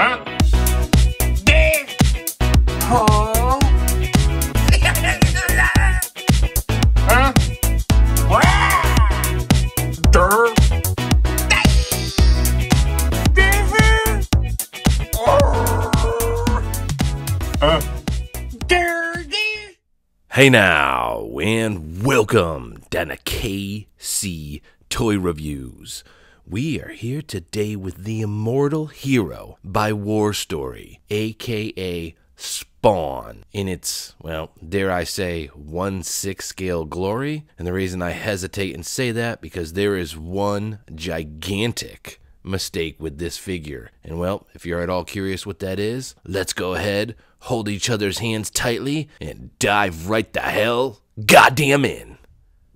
Huh? Hey now, and welcome down to KC Toy Reviews. We are here today with the Immortal Hero by War Story, aka Spawn, in its, well, dare I say, 1 6 scale glory. And the reason I hesitate and say that because there is one gigantic mistake with this figure. And well, if you're at all curious what that is, let's go ahead, hold each other's hands tightly, and dive right the hell goddamn in.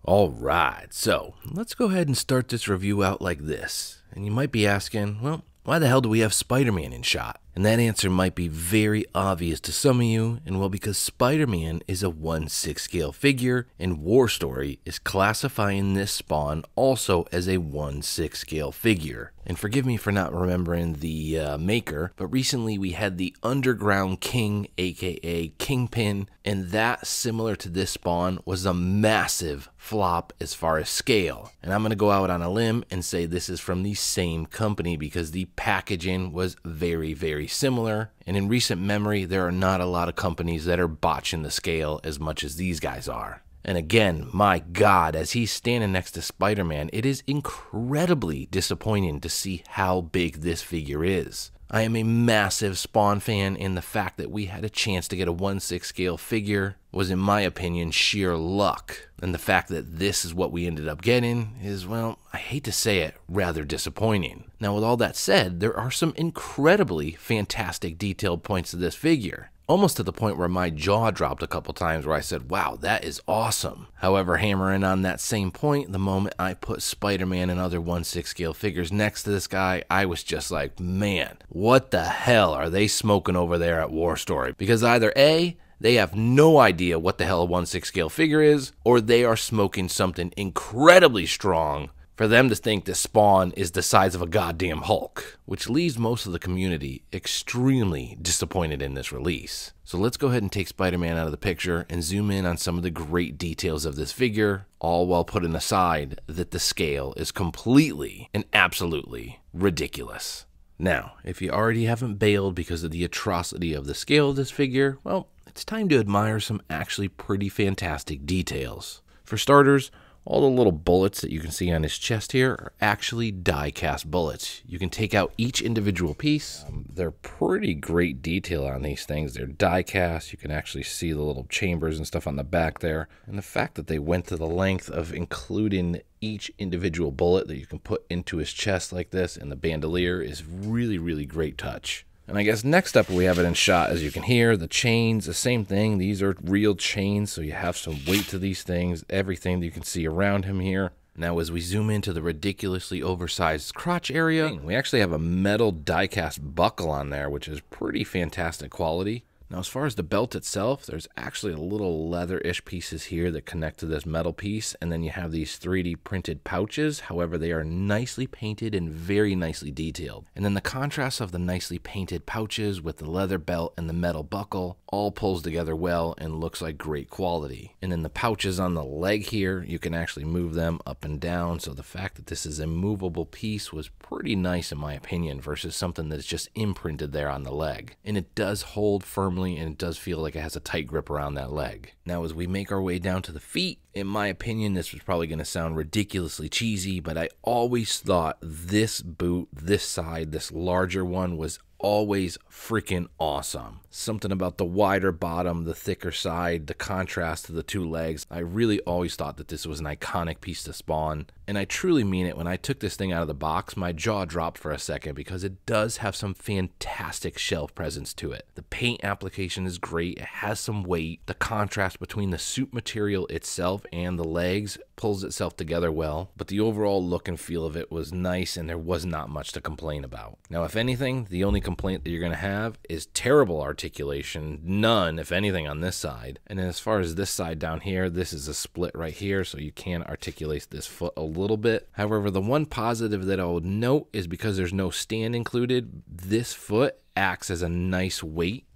All right, so let's go ahead and start this review out like this. And you might be asking, well, why the hell do we have Spider Man in shot? And that answer might be very obvious to some of you, and well, because Spider Man is a 1 6 scale figure, and War Story is classifying this spawn also as a 1 6 scale figure. And forgive me for not remembering the uh, maker, but recently we had the Underground King, aka Kingpin, and that, similar to this spawn, was a massive flop as far as scale. And I'm going to go out on a limb and say this is from the same company because the packaging was very, very similar. And in recent memory, there are not a lot of companies that are botching the scale as much as these guys are. And again, my God, as he's standing next to Spider Man, it is incredibly disappointing to see how big this figure is. I am a massive Spawn fan, and the fact that we had a chance to get a 1 6 scale figure was, in my opinion, sheer luck. And the fact that this is what we ended up getting is, well, I hate to say it, rather disappointing. Now, with all that said, there are some incredibly fantastic detailed points to this figure almost to the point where my jaw dropped a couple times where I said, wow, that is awesome. However, hammering on that same point, the moment I put Spider Man and other 1 6 scale figures next to this guy, I was just like, man, what the hell are they smoking over there at War Story? Because either A, they have no idea what the hell a 1 6 scale figure is, or they are smoking something incredibly strong for them to think the Spawn is the size of a goddamn Hulk, which leaves most of the community extremely disappointed in this release. So let's go ahead and take Spider Man out of the picture and zoom in on some of the great details of this figure, all while putting aside that the scale is completely and absolutely ridiculous. Now, if you already haven't bailed because of the atrocity of the scale of this figure, well, it's time to admire some actually pretty fantastic details. For starters, all the little bullets that you can see on his chest here are actually die cast bullets. You can take out each individual piece. Um, they're pretty great detail on these things. They're die cast. You can actually see the little chambers and stuff on the back there. And the fact that they went to the length of including each individual bullet that you can put into his chest like this and the bandolier is really, really great touch. And I guess next up we have it in shot. As you can hear, the chains, the same thing. These are real chains, so you have some weight to these things. Everything that you can see around him here. Now, as we zoom into the ridiculously oversized crotch area, we actually have a metal die-cast buckle on there, which is pretty fantastic quality. Now, as far as the belt itself, there's actually a little leather-ish pieces here that connect to this metal piece, and then you have these 3D printed pouches. However, they are nicely painted and very nicely detailed. And then the contrast of the nicely painted pouches with the leather belt and the metal buckle all pulls together well and looks like great quality. And then the pouches on the leg here, you can actually move them up and down. So the fact that this is a movable piece was pretty nice in my opinion versus something that's just imprinted there on the leg. And it does hold firmly and it does feel like it has a tight grip around that leg. Now, as we make our way down to the feet, in my opinion, this was probably going to sound ridiculously cheesy, but I always thought this boot, this side, this larger one, was always freaking awesome. Something about the wider bottom, the thicker side, the contrast to the two legs. I really always thought that this was an iconic piece to spawn. And I truly mean it. When I took this thing out of the box, my jaw dropped for a second because it does have some fantastic shelf presence to it. The paint application is great, it has some weight. The contrast between the suit material itself and the legs pulls itself together well. But the overall look and feel of it was nice and there was not much to complain about. Now, if anything, the only complaint that you're going to have is terrible articulation. None, if anything, on this side. And then as far as this side down here, this is a split right here, so you can articulate this foot a little bit. However, the one positive that I would note is because there's no stand included, this foot acts as a nice weight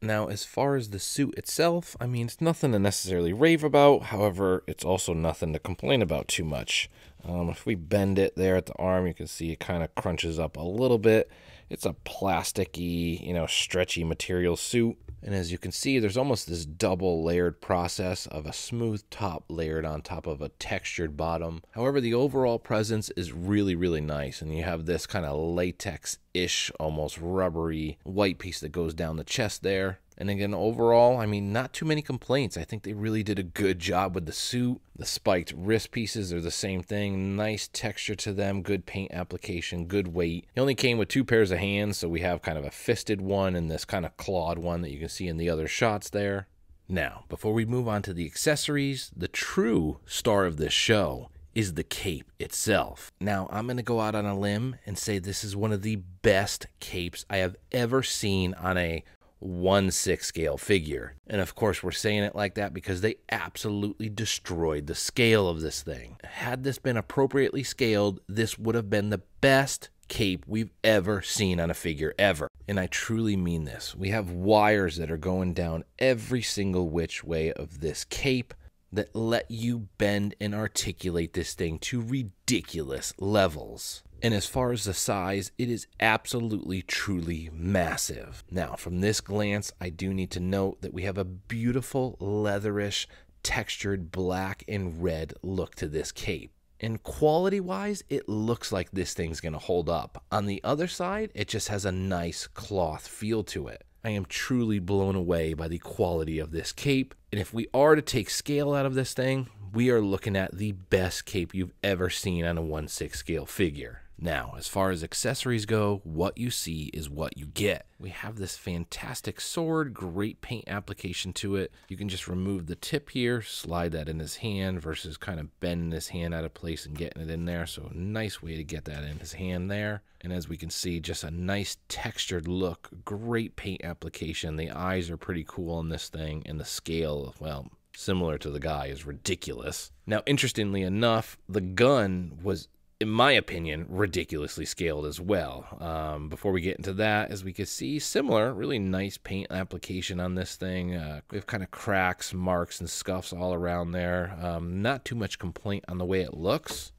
now, as far as the suit itself, I mean, it's nothing to necessarily rave about. However, it's also nothing to complain about too much. Um, if we bend it there at the arm, you can see it kind of crunches up a little bit. It's a plasticky, you know, stretchy material suit. And as you can see, there's almost this double layered process of a smooth top layered on top of a textured bottom. However, the overall presence is really, really nice. And you have this kind of latex ish, almost rubbery white piece that goes down the chest there. And again, overall, I mean, not too many complaints. I think they really did a good job with the suit. The spiked wrist pieces are the same thing. Nice texture to them, good paint application, good weight. It only came with two pairs of hands, so we have kind of a fisted one and this kind of clawed one that you can see in the other shots there. Now, before we move on to the accessories, the true star of this show is the cape itself. Now, I'm going to go out on a limb and say this is one of the best capes I have ever seen on a one six scale figure. And of course, we're saying it like that because they absolutely destroyed the scale of this thing. Had this been appropriately scaled, this would have been the best cape we've ever seen on a figure ever. And I truly mean this. We have wires that are going down every single which way of this cape that let you bend and articulate this thing to ridiculous levels. And as far as the size, it is absolutely, truly massive. Now, from this glance, I do need to note that we have a beautiful, leatherish, textured black and red look to this cape. And quality wise, it looks like this thing's gonna hold up. On the other side, it just has a nice cloth feel to it. I am truly blown away by the quality of this cape. And if we are to take scale out of this thing, we are looking at the best cape you've ever seen on a 1 6 scale figure. Now, as far as accessories go, what you see is what you get. We have this fantastic sword, great paint application to it. You can just remove the tip here, slide that in his hand versus kind of bending his hand out of place and getting it in there. So, nice way to get that in his hand there. And as we can see, just a nice textured look, great paint application. The eyes are pretty cool on this thing, and the scale, well, similar to the guy, is ridiculous. Now, interestingly enough, the gun was in my opinion, ridiculously scaled as well. Um, before we get into that, as we can see, similar, really nice paint application on this thing. Uh, we have kind of cracks, marks, and scuffs all around there. Um, not too much complaint on the way it looks,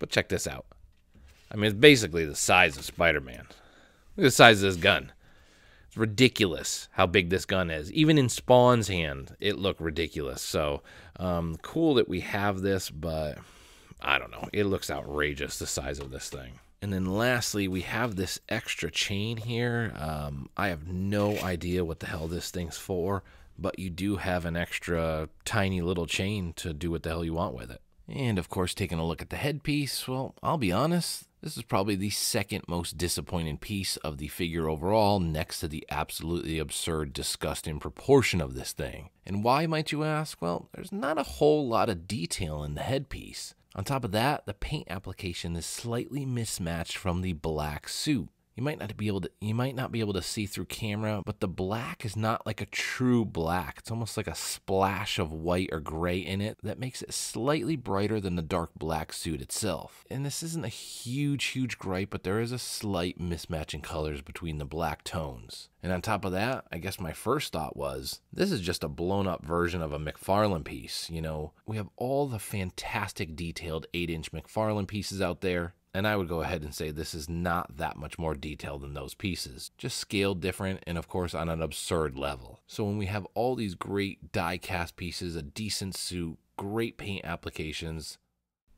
but check this out. I mean, it's basically the size of Spider-Man. Look at the size of this gun. It's ridiculous how big this gun is. Even in Spawn's hand, it looked ridiculous. So, um, cool that we have this, but I don't know. It looks outrageous, the size of this thing. And then lastly, we have this extra chain here. Um, I have no idea what the hell this thing's for, but you do have an extra tiny little chain to do what the hell you want with it. And of course, taking a look at the headpiece, well, I'll be honest, this is probably the second most disappointing piece of the figure overall, next to the absolutely absurd, disgusting proportion of this thing. And why, might you ask? Well, there's not a whole lot of detail in the headpiece. On top of that, the paint application is slightly mismatched from the black suit. You might not be able to you might not be able to see through camera, but the black is not like a true black. It's almost like a splash of white or gray in it that makes it slightly brighter than the dark black suit itself. And this isn't a huge huge gripe, but there is a slight mismatch in colors between the black tones. And on top of that, I guess my first thought was this is just a blown up version of a McFarlane piece. You know, we have all the fantastic detailed 8 inch McFarlane pieces out there. And I would go ahead and say this is not that much more detailed than those pieces, just scaled different and, of course, on an absurd level. So when we have all these great die cast pieces, a decent suit, great paint applications,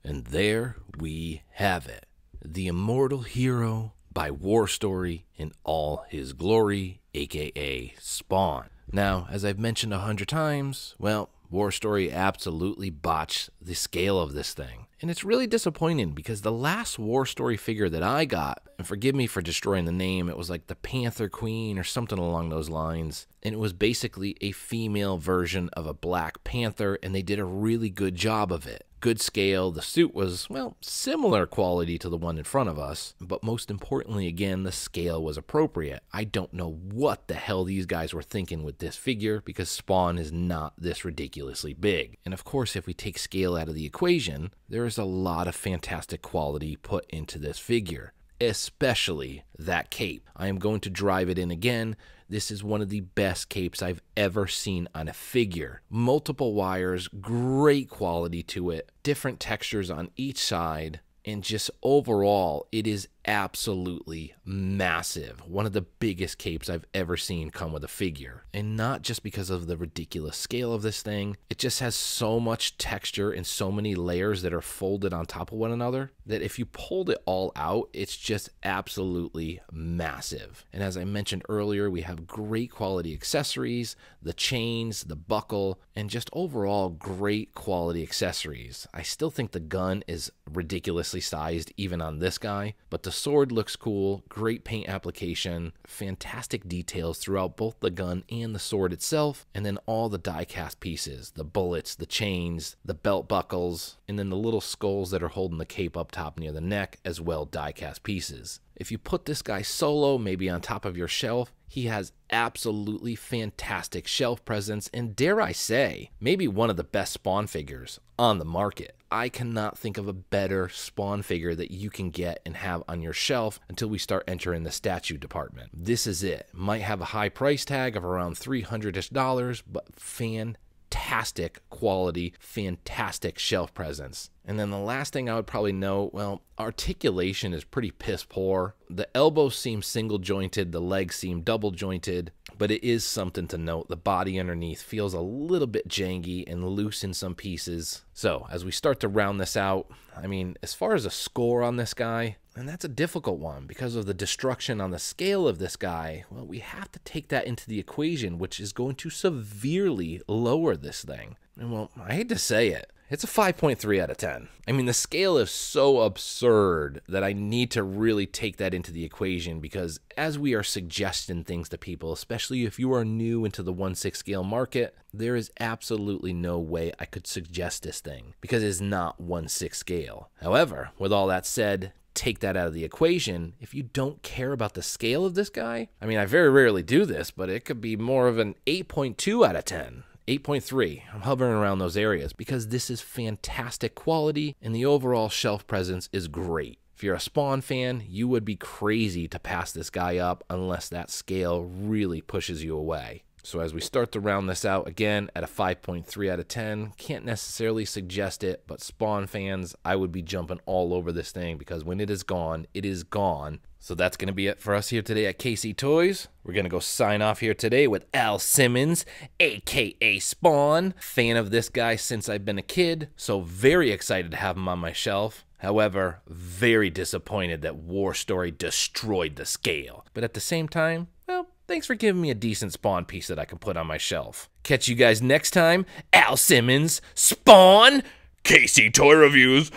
and there we have it the immortal hero by War Story in all his glory, aka Spawn. Now, as I've mentioned a hundred times, well, War Story absolutely botched the scale of this thing. And it's really disappointing because the last War Story figure that I got, and forgive me for destroying the name, it was like the Panther Queen or something along those lines. And it was basically a female version of a Black Panther, and they did a really good job of it. Good scale. The suit was, well, similar quality to the one in front of us, but most importantly, again, the scale was appropriate. I don't know what the hell these guys were thinking with this figure because Spawn is not this ridiculously big. And of course, if we take scale out of the equation, there is a lot of fantastic quality put into this figure especially that cape. I am going to drive it in again. This is one of the best capes I've ever seen on a figure. Multiple wires, great quality to it, different textures on each side, and just overall, it is absolutely massive. One of the biggest capes I've ever seen come with a figure. And not just because of the ridiculous scale of this thing, it just has so much texture and so many layers that are folded on top of one another that if you pulled it all out, it's just absolutely massive. And as I mentioned earlier, we have great quality accessories, the chains, the buckle, and just overall great quality accessories. I still think the gun is ridiculously sized even on this guy, but the the sword looks cool, great paint application, fantastic details throughout both the gun and the sword itself, and then all the die cast pieces the bullets, the chains, the belt buckles, and then the little skulls that are holding the cape up top near the neck, as well die cast pieces. If you put this guy solo, maybe on top of your shelf, he has absolutely fantastic shelf presence and, dare I say, maybe one of the best Spawn figures on the market. I cannot think of a better Spawn figure that you can get and have on your shelf until we start entering the statue department. This is it. Might have a high price tag of around $300-ish, but fan fantastic quality, fantastic shelf presence. And then the last thing I would probably note well, articulation is pretty piss poor. The elbows seem single jointed, the legs seem double jointed, but it is something to note. The body underneath feels a little bit jangy and loose in some pieces. So, as we start to round this out, I mean, as far as a score on this guy, and that's a difficult one because of the destruction on the scale of this guy. Well, we have to take that into the equation, which is going to severely lower this thing. And well, I hate to say it, it's a 5.3 out of 10. I mean, the scale is so absurd that I need to really take that into the equation because as we are suggesting things to people, especially if you are new into the 1 6 scale market, there is absolutely no way I could suggest this thing because it is not 1 6 scale. However, with all that said, take that out of the equation, if you don't care about the scale of this guy, I mean, I very rarely do this, but it could be more of an 8.2 out of 10. 8.3. I'm hovering around those areas because this is fantastic quality and the overall shelf presence is great. If you're a Spawn fan, you would be crazy to pass this guy up unless that scale really pushes you away. So as we start to round this out again at a 5.3 out of 10, can't necessarily suggest it, but Spawn fans, I would be jumping all over this thing because when it is gone, it is gone. So that's going to be it for us here today at KC Toys. We're going to go sign off here today with Al Simmons, aka Spawn. Fan of this guy since I've been a kid, so very excited to have him on my shelf. However, very disappointed that War Story destroyed the scale. But at the same time, well, thanks for giving me a decent Spawn piece that I can put on my shelf. Catch you guys next time. Al Simmons, Spawn, KC Toy Reviews.